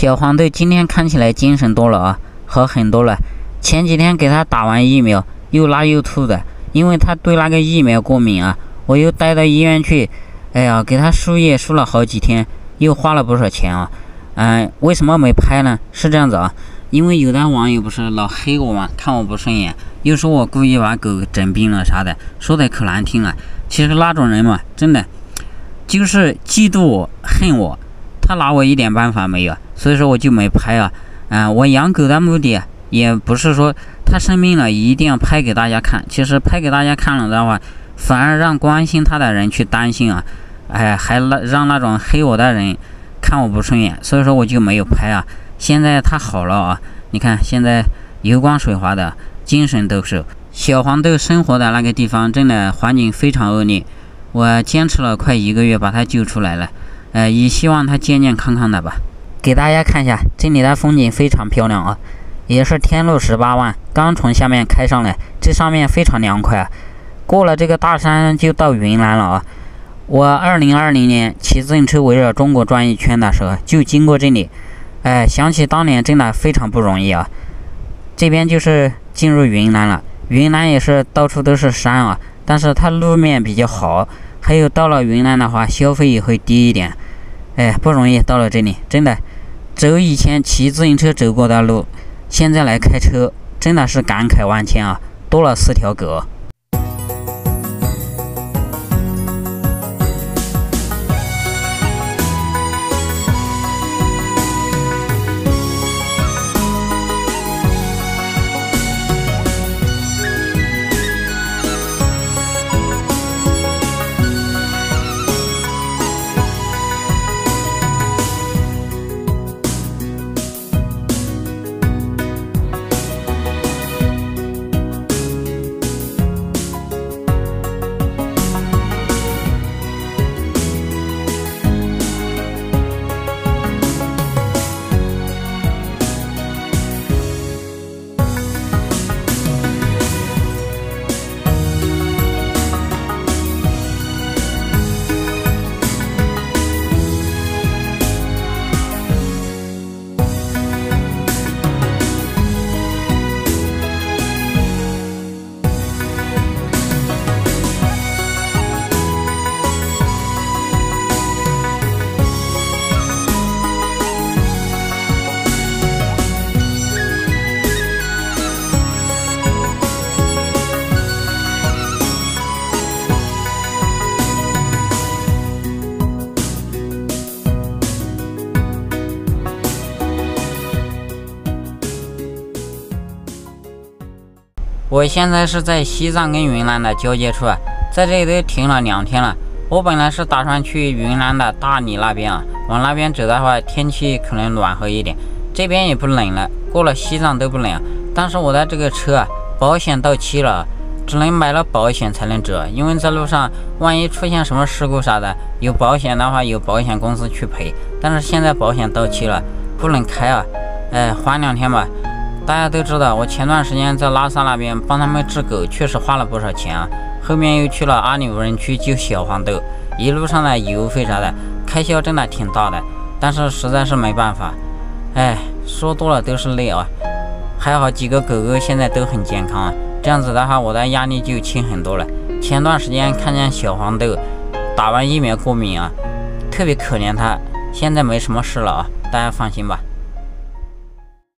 小黄豆今天看起来精神多了啊，好很多了。前几天给它打完疫苗，又拉又吐的，因为它对那个疫苗过敏啊。我又带到医院去，哎呀，给它输液输了好几天，又花了不少钱啊。嗯，为什么没拍呢？是这样子啊，因为有的网友不是老黑我嘛，看我不顺眼，又说我故意把狗整病了啥的，说的可难听了。其实那种人嘛，真的就是嫉妒我、恨我。他拿我一点办法没有，所以说我就没拍啊。嗯，我养狗的目的也不是说它生病了一定要拍给大家看。其实拍给大家看了的话，反而让关心它的人去担心啊。哎，还让让那种黑我的人看我不顺眼，所以说我就没有拍啊。现在它好了啊，你看现在油光水滑的，精神抖擞。小黄豆生活的那个地方真的环境非常恶劣，我坚持了快一个月把它救出来了。呃，也希望它健健康康的吧。给大家看一下，这里的风景非常漂亮啊，也是天路十八弯，刚从下面开上来，这上面非常凉快啊。过了这个大山就到云南了啊。我二零二零年骑自行车围绕中国转一圈的时候，就经过这里，哎，想起当年真的非常不容易啊。这边就是进入云南了，云南也是到处都是山啊，但是它路面比较好。还有到了云南的话，消费也会低一点。哎，不容易到了这里，真的，走以前骑自行车走过的路，现在来开车，真的是感慨万千啊！多了四条狗。我现在是在西藏跟云南的交界处啊，在这里都停了两天了。我本来是打算去云南的大理那边啊，往那边走的话，天气可能暖和一点，这边也不冷了。过了西藏都不冷，但是我的这个车啊，保险到期了，只能买了保险才能走，因为在路上万一出现什么事故啥的，有保险的话有保险公司去赔。但是现在保险到期了，不能开啊，哎，缓两天吧。大家都知道，我前段时间在拉萨那边帮他们治狗，确实花了不少钱啊。后面又去了阿里无人区救小黄豆，一路上的油费啥的，开销真的挺大的。但是实在是没办法，哎，说多了都是泪啊。还好几个狗狗现在都很健康，这样子的话我的压力就轻很多了。前段时间看见小黄豆打完疫苗过敏啊，特别可怜它，现在没什么事了啊，大家放心吧。